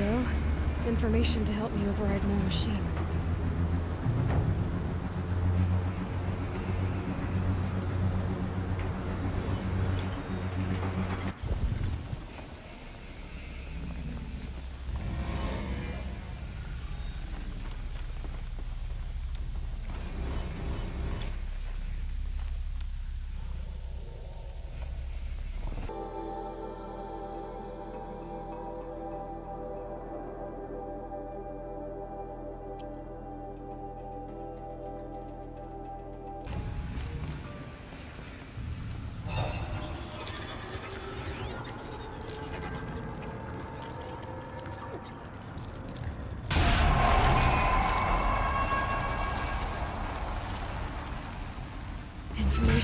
go. Information to help me override more machines.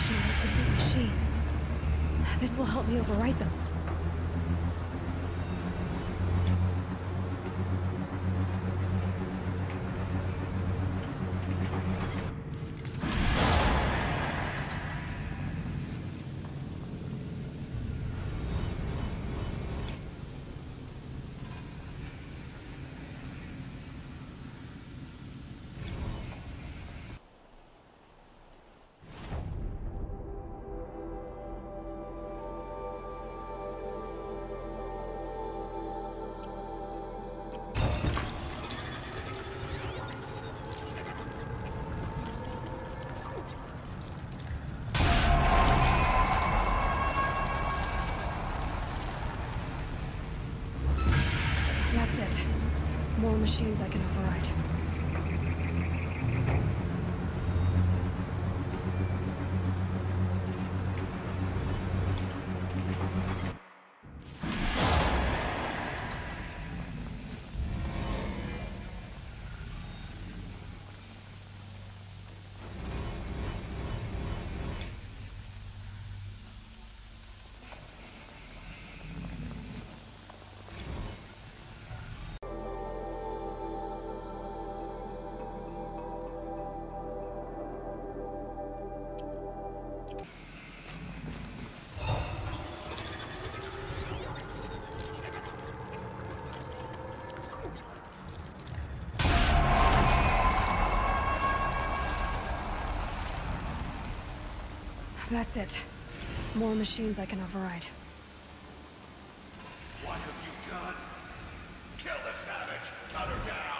Different machines. This will help me override them. That's it. More machines I can override. That's it. More machines I can override. What have you done? Kill the savage! Cut her down!